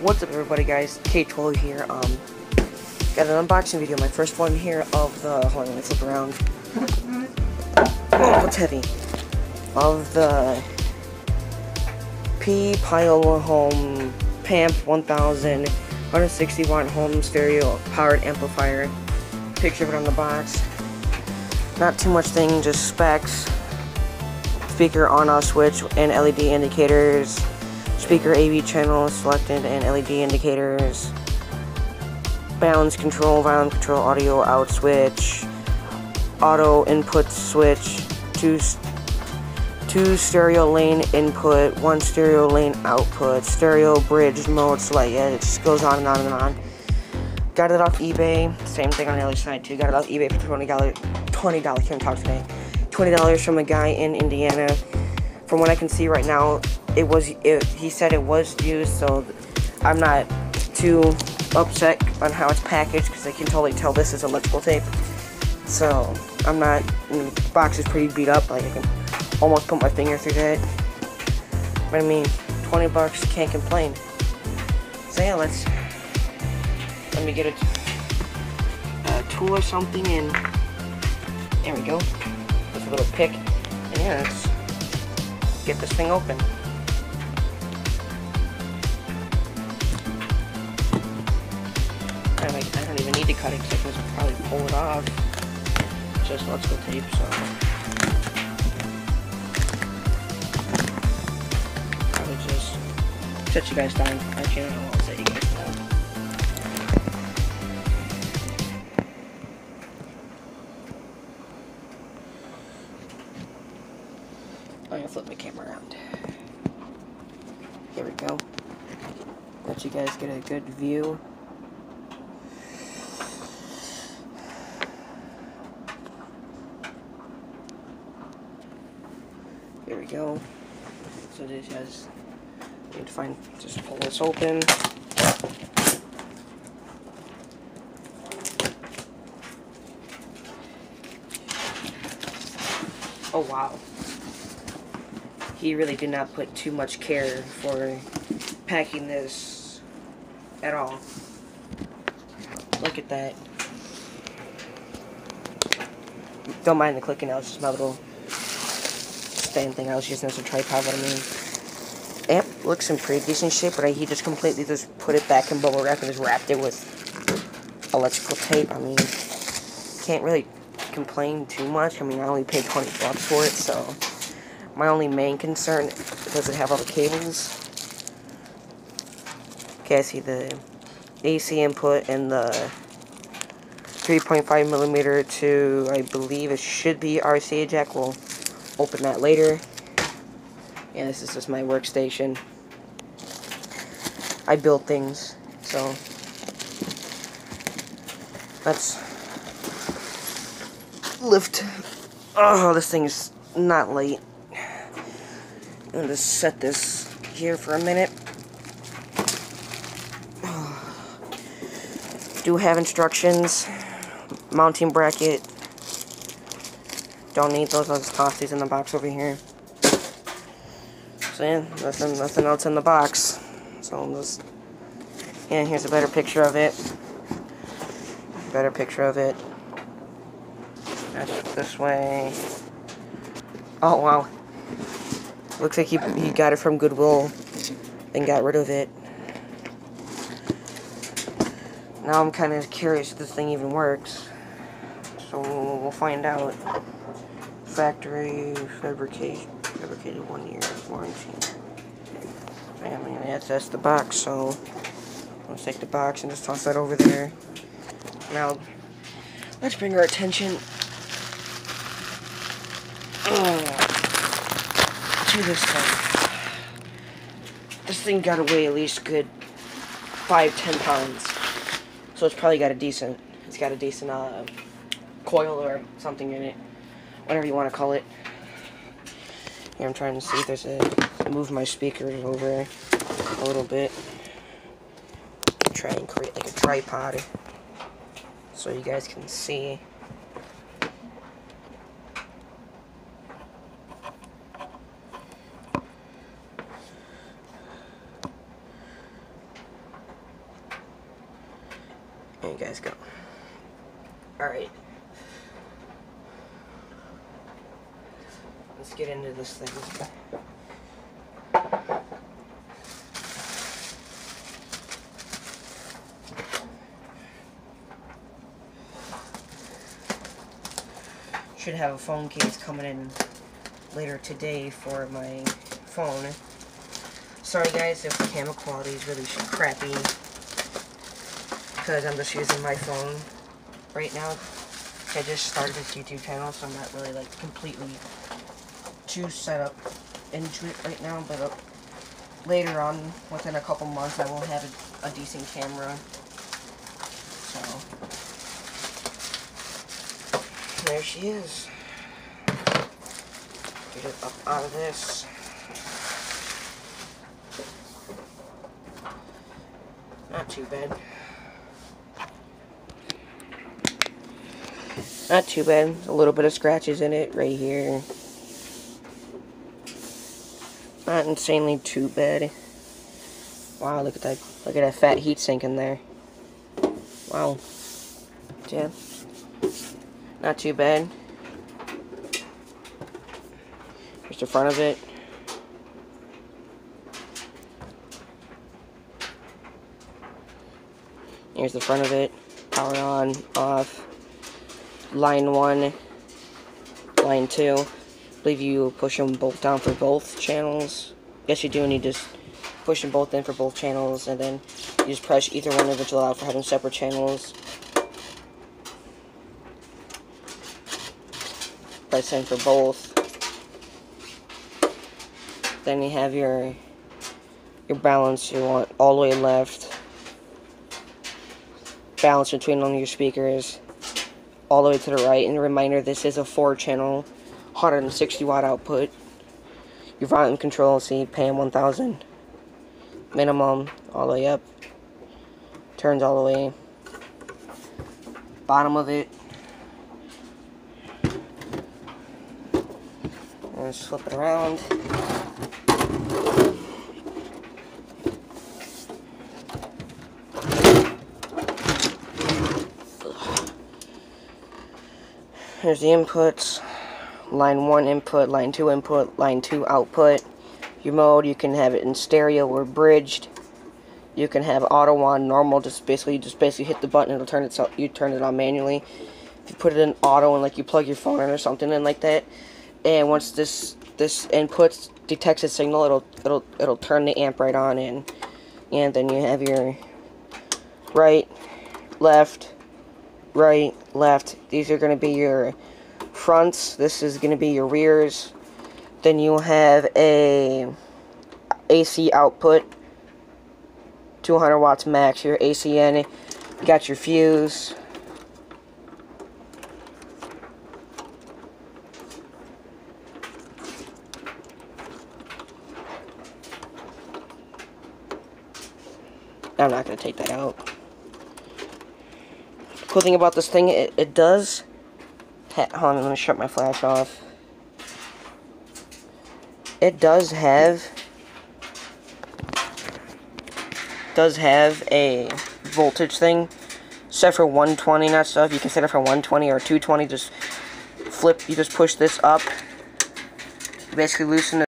What's up everybody guys, K12 here, um, got an unboxing video, my first one here of the, hold on, let me flip around, oh, what's heavy, of the P. Piola Home PAMP 1000 160 watt home stereo powered amplifier, picture of it on the box, not too much thing, just specs, speaker on-off switch and LED indicators, speaker AV channel selected and LED indicators, balance control, volume control, audio out switch, auto input switch, two, two stereo lane input, one stereo lane output, stereo bridge mode select, yeah, it just goes on and on and on. Got it off eBay, same thing on the other side too, got it off eBay for $20, $20 here in talk today. $20 from a guy in Indiana. From what I can see right now, it was it, he said it was used so I'm not too upset on how it's packaged because I can totally tell this is electrical tape. So I'm not the box is pretty beat up like I can almost put my finger through that. But I mean 20 bucks can't complain. So yeah let's let me get a, a tool or something and there we go. With a little pick. And yeah let's get this thing open like, I don't even need to cut it because I'll probably pull it off. Just electrical tape, so. Probably just set you guys down. Actually, I to set you guys down. I'm gonna flip my camera around. Here we go. Let you guys get a good view. Go. So this has, need to find, just pull this open. Oh wow. He really did not put too much care for packing this at all. Look at that. Don't mind the clicking, that was just my little stand thing I was using as a tripod, but I mean, amp looks in pretty decent shape, but he just completely just put it back in bubble wrap and just wrapped it with electrical tape. I mean, can't really complain too much. I mean, I only paid 20 bucks for it, so my only main concern, does it have all the cables? Okay, I see the AC input and the 3.5 millimeter to, I believe it should be RCA jack. We'll open that later. And this is just my workstation. I build things, so let's lift. Oh, this thing is not light. I'm gonna just set this here for a minute. Do have instructions, mounting bracket. Don't need those. Toss these in the box over here. So yeah, nothing, nothing else in the box. So I'll just yeah. Here's a better picture of it. Better picture of it. That's this way. Oh wow. Looks like he, he got it from Goodwill and got rid of it. Now I'm kind of curious if this thing even works. So we'll find out. Factory fabrication fabricated one year warranty. I mean that's that's the box, so let's take the box and just toss that over there. Now let's bring our attention to this thing. This thing got to weigh at least good five, ten pounds. So it's probably got a decent, it's got a decent uh, coil or something in it. Whatever you want to call it. Here I'm trying to see if there's a, move my speakers over a little bit. Try and create like a tripod so you guys can see. There you guys go. Alright. Let's get into this thing. Should have a phone case coming in later today for my phone. Sorry guys if the camera quality is really crappy because I'm just using my phone right now. I just started this YouTube channel so I'm not really like completely too set up into it right now but uh, later on within a couple months I will have a, a decent camera. So there she is. Get it up out of this. Not too bad. Not too bad. A little bit of scratches in it right here. Not insanely too bad. Wow, look at that. Look at that fat heat sink in there. Wow. Yeah. Not too bad. Here's the front of it. Here's the front of it. Power on, off. Line 1, line 2. I believe you push them both down for both channels. Yes, you do, and you just push them both in for both channels, and then you just press either one of to allow for having separate channels. Press in for both. Then you have your your balance you want all the way left. Balance between all your speakers all the way to the right. And a reminder, this is a 4 channel, 160 watt output. Your volume control, see, PAM 1000. Minimum, all the way up. Turns all the way. Bottom of it, and flip it around. Here's the inputs. Line 1 input, line 2 input, line 2 output. Your mode, you can have it in stereo or bridged. You can have auto on, normal, just basically just basically hit the button, it'll turn itself you turn it on manually. If you put it in auto and like you plug your phone in or something in like that, and once this this input detects a signal, it'll it'll it'll turn the amp right on in, and then you have your right, left, right, left. These are going to be your fronts. This is going to be your rears. Then you'll have a AC output, 200 watts max. Your ACN. You got your fuse. I'm not going to take that out. Cool thing about this thing, it, it does... Hold on, let me shut my flash off. It does have... Does have a voltage thing set for 120 not stuff. You can set it for 120 or 220. Just flip, you just push this up. Basically loosen